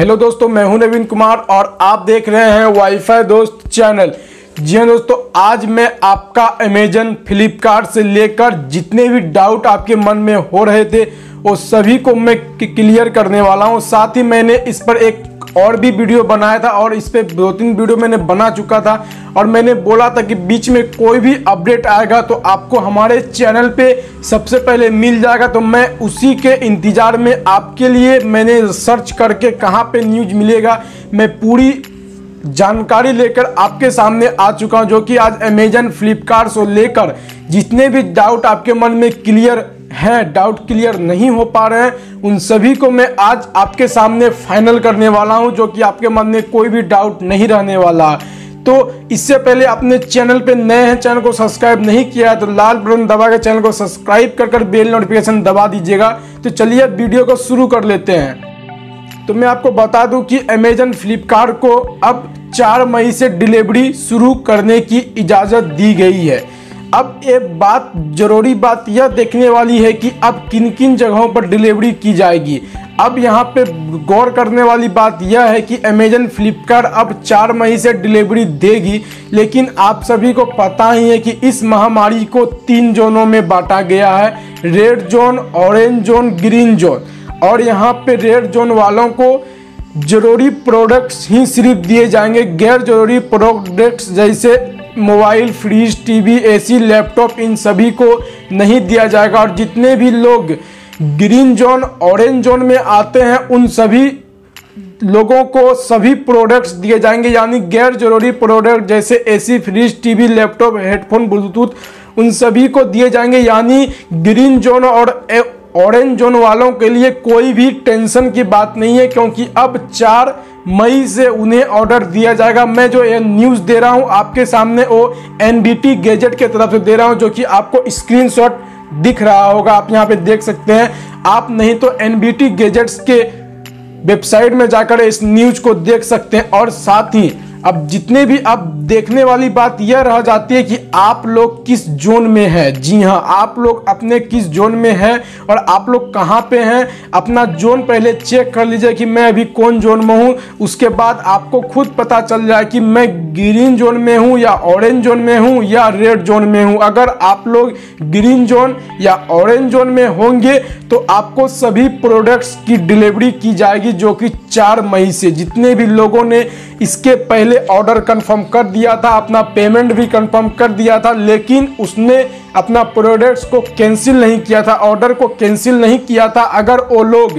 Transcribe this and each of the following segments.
Hello दोस्तों, मैं हूँ नवीन कुमार और आप देख रहे हैं वाईफाई दोस्त चैनल। जी हाँ दोस्तों, आज मैं आपका अमेजन फ्लिपकार्ट से लेकर जितने भी डाउट आपके मन में हो रहे थे, वो सभी को मैं क्लियर करने वाला हूँ। साथ ही मैंने इस पर एक और भी वीडियो बनाया था और इस पर दो तीन वीडियो मैंने बना चुका था और मैंने बोला था कि बीच में कोई भी अपडेट आएगा तो आपको हमारे चैनल पे सबसे पहले मिल जाएगा। तो मैं उसी के इंतज़ार में आपके लिए मैंने सर्च करके कहाँ पे न्यूज़ मिलेगा, मैं पूरी जानकारी लेकर आपके सामने आ चुका हूँ, जो कि आज अमेजन फ्लिपकार्ट से लेकर जितने भी डाउट आपके मन में क्लियर हैं डाउट क्लियर नहीं हो पा रहे हैं। उन सभी को मैं आज आपके सामने फाइनल करने वाला हूँ, जो कि आपके मन में कोई भी डाउट नहीं रहने वाला। तो इससे पहले अपने चैनल पे नए हैं चैनल को सब्सक्राइब नहीं किया है तो लाल बटन दबा के चैनल को सब्सक्राइब कर कर बेल नोटिफिकेशन दबा दीजिएगा। तो चलिए वीडियो को शुरू कर लेते हैं। तो मैं आपको बता दूँ कि अमेजन फ्लिपकार्ट को अब चार मई से डिलीवरी शुरू करने की इजाज़त दी गई है। अब एक बात, ज़रूरी बात यह देखने वाली है कि अब किन किन जगहों पर डिलीवरी की जाएगी। अब यहाँ पे गौर करने वाली बात यह है कि अमेजन फ्लिपकार्ट अब चार मई से डिलीवरी देगी, लेकिन आप सभी को पता ही है कि इस महामारी को तीन जोनों में बांटा गया है red zone orange zone green zone और यहाँ पे रेड जोन वालों को ज़रूरी प्रोडक्ट्स ही सिर्फ़ दिए जाएँगे, गैर ज़रूरी प्रोडक्ट्स जैसे mobile, fridge, TV, AC, laptop, इन सभी को नहीं दिया जाएगा। और जितने भी लोग ग्रीन जोन, ऑरेंज जोन में आते हैं, उन सभी लोगों को सभी प्रोडक्ट्स दिए जाएँगे। यानी गैर ज़रूरी प्रोडक्ट जैसे AC, fridge, TV, laptop, headphone, bluetooth, उन सभी को दिए जाएँगे। यानी ग्रीन जोन और ऑरेंज जोन वालों के लिए कोई भी टेंशन की बात नहीं है, क्योंकि अब चार मई से उन्हें ऑर्डर दिया जाएगा। मैं जो ये न्यूज़ दे रहा हूँ, आपके सामने वो एनबीटी गैजेट के तरफ़ से दे रहा हूँ, जो कि आपको स्क्रीनशॉट दिख रहा होगा। आप यहाँ पे देख सकते हैं। आप नहीं तो एनबीटी गैजेट्स के वेबसाइट में जाकर इस न्यूज़ को देख सकते हैं और साथ ही अब जितने भी अब देखने वाली बात यह रह जाती है कि आप लोग किस जोन में है? जी हाँ आप लोग अपने किस जोन में हैं और आप लोग कहाँ पे हैं? अपना जोन पहले चेक कर लीजिए कि मैं अभी कौन जोन में हूँ। उसके बाद आपको खुद पता चल जाए कि मैं ग्रीन जोन में हूँ या ऑरेंज जोन में हूँ या रेड जोन में हूँ। अगर आप लोग ग्रीन जोन या ऑरेंज जोन में होंगे तो आपको सभी प्रोडक्ट्स की डिलीवरी की जाएगी जो कि चार मई से जितने भी लोगों ने इसके पहले ऑर्डर कंफर्म कर दिया था, अपना पेमेंट भी कंफर्म कर दिया था, लेकिन उसने अपना प्रोडक्ट्स को कैंसिल नहीं किया था ऑर्डर को कैंसिल नहीं किया था। अगर वो लोग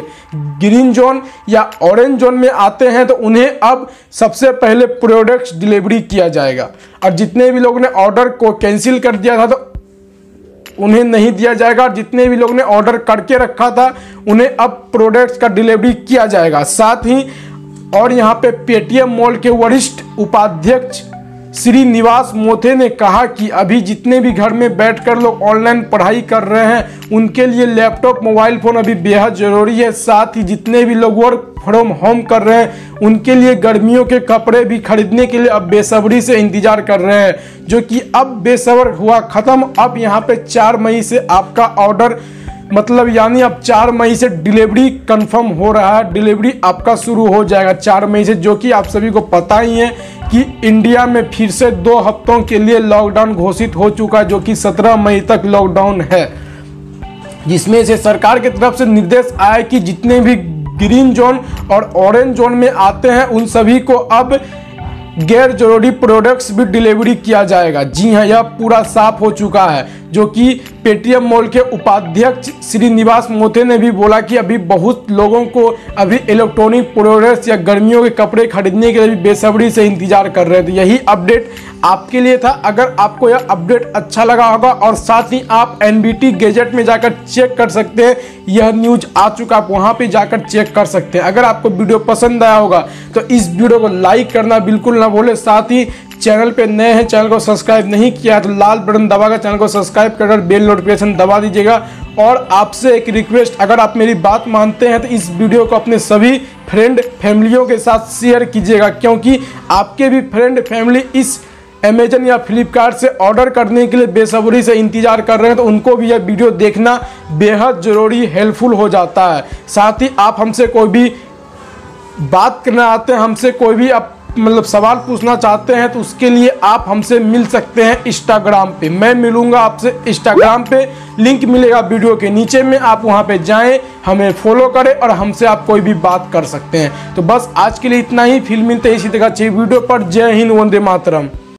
ग्रीन जोन या ऑरेंज जोन में आते हैं तो उन्हें अब सबसे पहले प्रोडक्ट्स डिलीवरी किया जाएगा। और जितने भी लोगों ने ऑर्डर को कैंसिल कर दिया था तो उन्हें नहीं दिया जाएगा। जितने भी लोग ने ऑर्डर करके रखा था, उन्हें अब प्रोडक्ट्स का डिलीवरी किया जाएगा। साथ ही और यहाँ पे पेटीएम मॉल के वरिष्ठ उपाध्यक्ष श्री निवास मोथे ने कहा कि अभी जितने भी घर में बैठकर लोग ऑनलाइन पढ़ाई कर रहे हैं, उनके लिए लैपटॉप, मोबाइल फ़ोन अभी बेहद ज़रूरी है। साथ ही जितने भी लोग वर्क फ्रॉम होम कर रहे हैं, उनके लिए गर्मियों के कपड़े भी खरीदने के लिए अब बेसब्री से इंतज़ार कर रहे हैं, जो कि अब बेसब्र हुआ ख़त्म। अब यहाँ पे चार मई से आपका ऑर्डर मतलब यानी अब चार मई से डिलीवरी कंफर्म हो रहा है, डिलीवरी आपका शुरू हो जाएगा चार मई से, जो कि आप सभी को पता ही है कि इंडिया में फिर से दो हफ्तों के लिए लॉकडाउन घोषित हो चुका है, जो कि सत्रह मई तक लॉकडाउन है। जिसमें से सरकार की तरफ़ से निर्देश आया कि जितने भी ग्रीन जोन और ऑरेंज जोन में आते हैं, उन सभी को अब गैर ज़रूरी प्रोडक्ट्स भी डिलीवरी किया जाएगा। जी हाँ यह पूरा साफ़ हो चुका है। जो कि पेटीएम मॉल के उपाध्यक्ष श्रीनिवास मोते ने भी बोला कि अभी बहुत लोगों को अभी इलेक्ट्रॉनिक प्रोडक्ट्स या गर्मियों के कपड़े खरीदने के लिए बेसब्री से इंतज़ार कर रहे थे। यही अपडेट आपके लिए था। अगर आपको यह अपडेट अच्छा लगा होगा और साथ ही आप एनबीटी गैजेट में जाकर चेक कर सकते हैं। यह न्यूज़ आ चुका, आप वहाँ पर जाकर चेक कर सकते हैं। अगर आपको वीडियो पसंद आया होगा तो इस वीडियो को लाइक करना बिल्कुल ना भूले। साथ ही चैनल पे नए हैं, चैनल को सब्सक्राइब नहीं किया तो लाल बटन दबाकर चैनल को सब्सक्राइब कर बेल नोटिफिकेशन दबा दीजिएगा। और आपसे एक रिक्वेस्ट अगर आप मेरी बात मानते हैं तो इस वीडियो को अपने सभी फ्रेंड फैमिलियों के साथ शेयर कीजिएगा, क्योंकि आपके भी फ्रेंड फैमिली इस अमेजन या फ्लिपकार्ट से ऑर्डर करने के लिए बेसब्री से इंतज़ार कर रहे हैं तो उनको भी यह वीडियो देखना बेहद ज़रूरी हेल्पफुल हो जाता है। साथ ही आप हमसे कोई भी बात करना आते हैं, हमसे कोई भी आप मतलब सवाल पूछना चाहते हैं तो उसके लिए आप हमसे मिल सकते हैं इंस्टाग्राम पे। मैं मिलूँगा आपसे इंस्टाग्राम पे। लिंक मिलेगा वीडियो के नीचे में। आप वहाँ पे जाएँ, हमें फॉलो करें और हमसे आप कोई भी बात कर सकते हैं। तो बस आज के लिए इतना ही। फ़िल्म मिलते हैं इसी तरह अच्छी वीडियो पर। जय हिंद, वंदे मातरम।